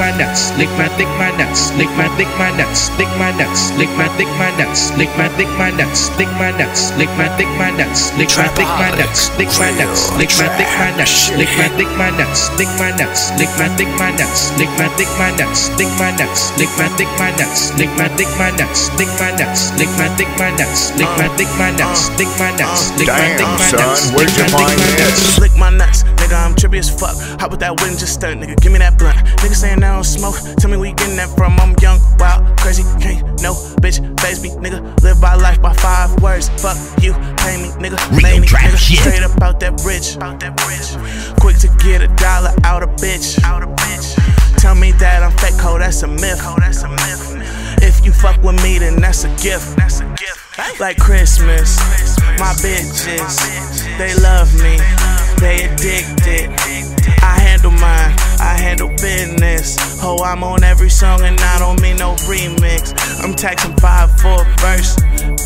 my nuts, lick my dick my nuts, lick my dick my nuts, dick my nuts, lick my dick my nuts, lick my dick my nuts, dick my nuts, lick my dick my nuts, lick my dick my nuts, dick my nuts, lick my dick my nuts, lick my dick my nuts, dick my nuts, lick my dick my nuts, lick my dick my nuts, dick my nuts, lick my dick my nuts, lick my dick my nuts, dick my nuts, lick my dick my nuts, lick my dick my nuts, dick my nuts, lick my dick my nuts, where'd you find this? Lick my nuts, nigga, I'm trippy as fuck. How with that wind just stunt, nigga? Give me that blunt. Nigga saying I don't smoke. Tell me where you getting that from. I'm young, wild, crazy, can't no bitch face me, nigga. Live by life by five words. Fuck you, pay me, nigga. Lay me, nigga. Straight up out that bridge. Quick to get a dollar out of bitch. Out of bitch. Tell me that I'm fake, ho, that's a myth. that's a myth. If you fuck with me, then that's a gift. That's a gift. Like Christmas, my bitches, they love me, they addicted. I'm on every song and I don't mean no remix. I'm taxing five for a verse,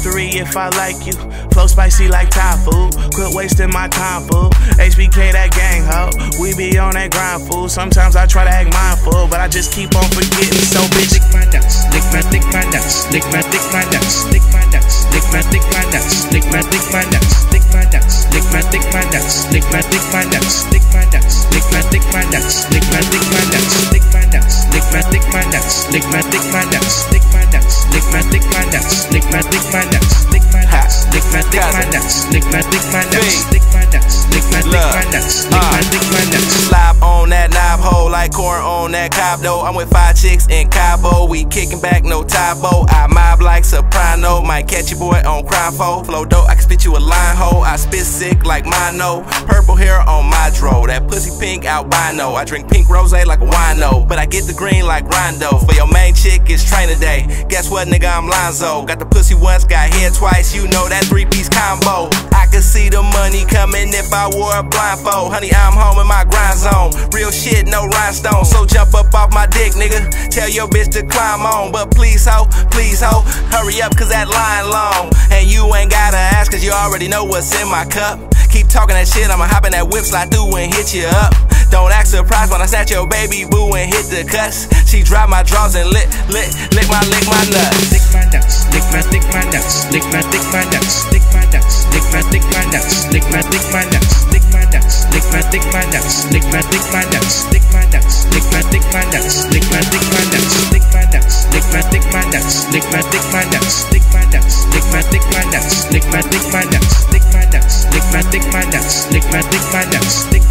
three if I like you. Flow spicy like Thai food, quit wasting my time, fool. HBK that gang, ho. We be on that grind, fool. Sometimes I try to act mindful, but I just keep on forgetting. So bitch, lick my nuts, lick my dick my nuts, lick my dick my nuts, lick my nuts, lick my dick my nuts, lick my dick my nuts, lick my nuts, lick my dick my nuts, lick my dick my nuts, lick my dick my nuts, lick my nuts, lick my dick my nuts, lick my dick my nuts, lick my nuts, lick my dick my nuts, lick my dick my nuts, lick my nuts, lick my dick my nuts, lick my uh. dick my nuts. Slap on that knob hole like corn on that cob though. I'm with five chicks in Cabo. We kicking back, no typo. I mob like soprano. Might catch you boy on crime fo. Flow dope, I can spit you a line hole. I spit sick like mono. Purple hair on my dro. That pussy pink albino. I drink pink rose like a wino. But I get the green like Rondo. For your main chick, it's Training Day. Guess what, nigga? I'm Lonzo. Got the pussy once, got hair twice. You know that three piece combo. I can see the money coming if I wore a blindfold. Honey, I'm home in my grind zone. Real shit, no rhinestone. So jump up off my. Tell your bitch to climb on. But please, ho, please, ho, hurry up, cause that line long. And you ain't gotta ask, cause you already know what's in my cup. Keep talking that shit, I'ma hop in that whip, slide through and hit you up. Don't act surprised when I snatch your baby boo and hit the cuss. She drop my drawers and lick, lick, lick my, lick my nuts. Lick my nuts, lick my, lick my nuts, lick my, lick my nuts, lick my nuts, lick my, lick my nuts, lick my, lick my nuts, lick my nuts, lick my, lick my nuts, lick my, lick my nuts, lick my nuts, lick my nuts, lick my lick my nuts, lick my lick my nuts, lick my nuts, lick my lick my nuts, lick my lick my nuts, lick